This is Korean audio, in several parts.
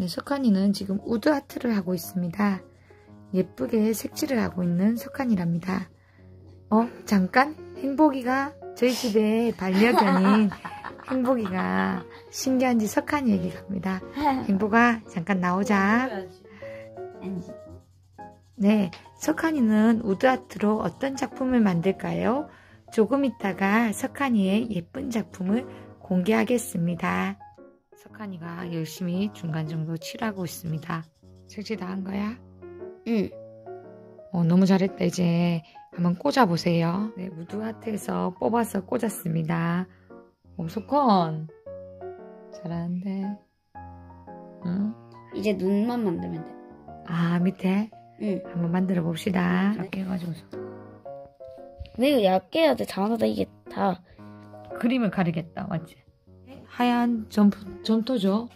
네, 석한이는 지금 우드 아트를 하고 있습니다. 예쁘게 색칠을 하고 있는 석한이랍니다. 어, 잠깐? 행복이가 저희 집에 반려견인 행복이가 신기한지 석한이에게 갑니다. 행복아, 잠깐 나오자. 네, 석한이는 우드 아트로 어떤 작품을 만들까요? 조금 있다가 석한이의 예쁜 작품을 공개하겠습니다. 석한이가 열심히 중간 정도 칠하고 있습니다. 색칠 다 한 거야? 응. 어, 너무 잘했다. 이제 한번 꽂아보세요. 네, 우드 아트에서 뽑아서 꽂았습니다. 오, 석한. 잘하는데. 응? 이제 눈만 만들면 돼. 아, 밑에 응. 한번 만들어 봅시다. 네. 작게 해가지고 근데 이거 얇게 해야 돼. 잘못하다 이게 다. 그림을 가리겠다. 맞지? 하얀 점, 점토죠?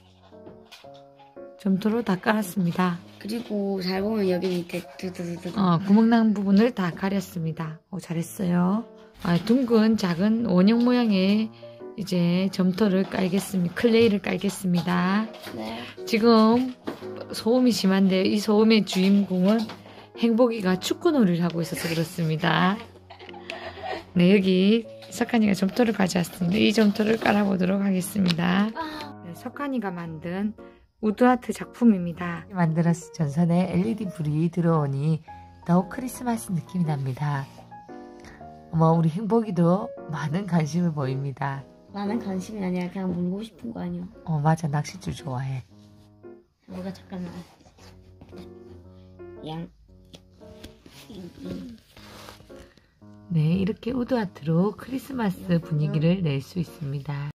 점토로 다 깔았습니다. 그리고 잘 보면 여기 밑에 두두두두. 어, 구멍난 부분을 다 가렸습니다. 오, 잘했어요. 아, 둥근 작은 원형 모양의 이제 점토를 깔겠습니다. 클레이를 깔겠습니다. 네. 지금 소음이 심한데 이 소음의 주인공은 행복이가 축구놀이를 하고 있어서 그렇습니다. 네, 여기 석한이가 점토를 가져왔습니다. 이 점토를 깔아보도록 하겠습니다. 네, 석한이가 만든 우드아트 작품입니다. 만들었을 전선에 LED 불이 들어오니 더욱 크리스마스 느낌이 납니다. 어머, 우리 행복이도 많은 관심을 보입니다. 많은 관심이 아니라 그냥 물고 싶은 거 아니야. 어, 맞아. 낚싯줄 좋아해. 뭐가 잠깐만. 양. 네, 이렇게 우드아트로 크리스마스 분위기를 낼 수 있습니다.